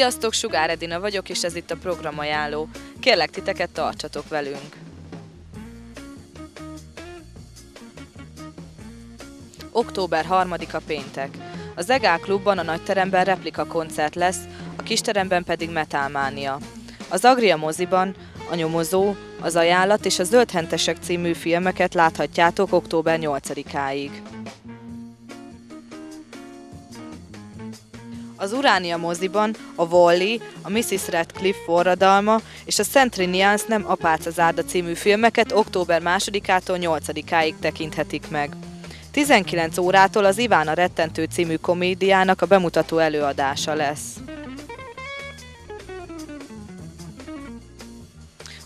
Sziasztok, Sugár Edina vagyok, és ez itt a programajánló. Kérlek titeket, tartsatok velünk! Október 3-a péntek. A Zegál klubban a nagyteremben replika koncert lesz, a kisteremben pedig Metalmania. Az Agria moziban a nyomozó, az ajánlat és a Zöldhentesek című filmeket láthatjátok október 8-áig. Az Uránia moziban a Wally, a Mrs. Radcliffe forradalma és a Szent Trinians nem apáca zárda című filmeket október 2-ától 8-áig tekinthetik meg. 19 órától az Iván a rettentő című komédiának a bemutató előadása lesz.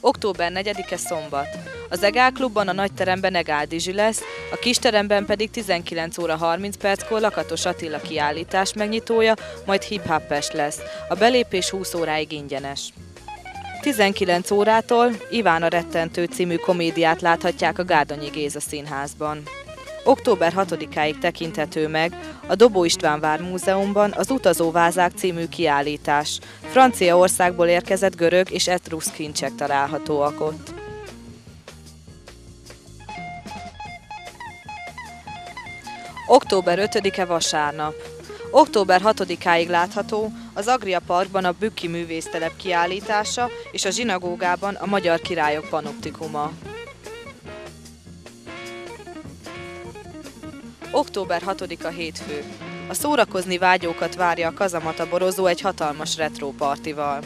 Október 4-e szombat. Az Egál klubban a nagyteremben Egál Dizsi lesz, a kisteremben pedig 19 óra 30 perckor Lakatos Attila kiállítás megnyitója, majd hip lesz. A belépés 20 óráig ingyenes. 19 órától Iván a rettentő című komédiát láthatják a Gárdonyi Géza színházban. Október 6-áig tekinthető meg a Dobó István Vár Múzeumban az Utazóvázák című kiállítás. Franciaországból érkezett görög és etrusz kincsek találhatóak ott. Október 5-e vasárnap. Október 6-áig látható az Agria Parkban a Bükki művésztelep kiállítása és a zsinagógában a Magyar Királyok Panoptikuma. Október 6-a hétfő. A szórakozni vágyókat várja a Kazamata borozó egy hatalmas retro partival.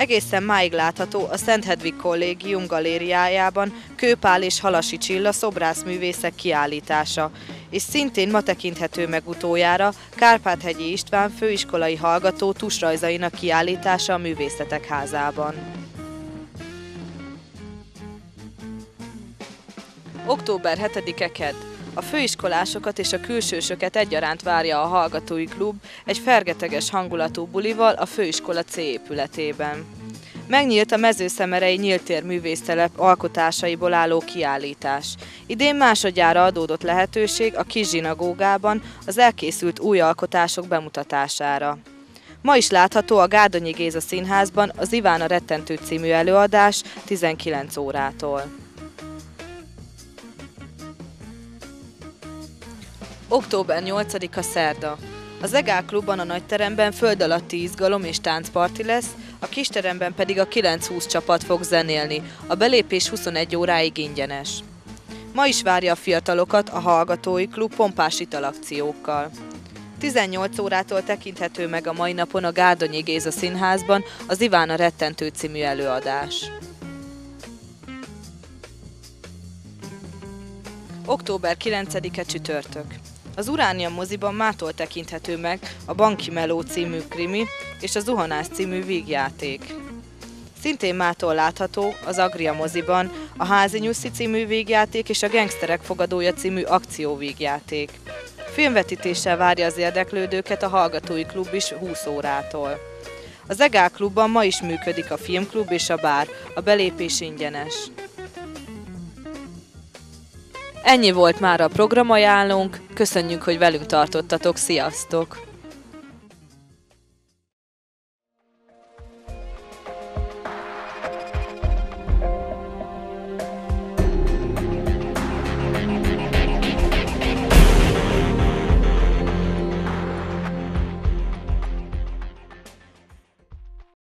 Egészen máig látható a Szent Hedvig Kollégium galériájában Kőpál és Halasi Csilla szobrászművészek kiállítása, és szintén ma tekinthető meg utójára Kárpát-hegyi István főiskolai hallgató tusrajzainak kiállítása a Művészetek házában. Október 7-e kedd. A főiskolásokat és a külsősöket egyaránt várja a Hallgatói Klub egy fergeteges hangulatú bulival a főiskola C épületében. Megnyílt a mezőszemerei nyíltér művésztelep alkotásaiból álló kiállítás. Idén másodjára adódott lehetőség a kis zsinagógában az elkészült új alkotások bemutatására. Ma is látható a Gárdonyi Géza Színházban az Iván a rettentő című előadás 19 órától. Október 8-a szerda. Az Egál klubban a nagyteremben föld alatti izgalom és táncparti lesz, a kisteremben pedig a 920 csapat fog zenélni, a belépés 21 óráig ingyenes. Ma is várja a fiatalokat a Hallgatói Klub pompás italakciókkal. 18 órától tekinthető meg a mai napon a Gárdonyi Géza színházban az a rettentő című előadás. Október 9-e csütörtök. Az Uránia moziban mától tekinthető meg a Banki Meló című krimi és a Zuhanás című vígjáték. Szintén mától látható az Agria moziban a Házi Nyuszi című vígjáték és a Gangsterek fogadója című akcióvígjáték. Filmvetítéssel várja az érdeklődőket a Hallgatói Klub is 20 órától. Az Egál klubban ma is működik a filmklub és a bár, a belépés ingyenes. Ennyi volt már a programajánlónk, köszönjük, hogy velünk tartottatok, sziasztok!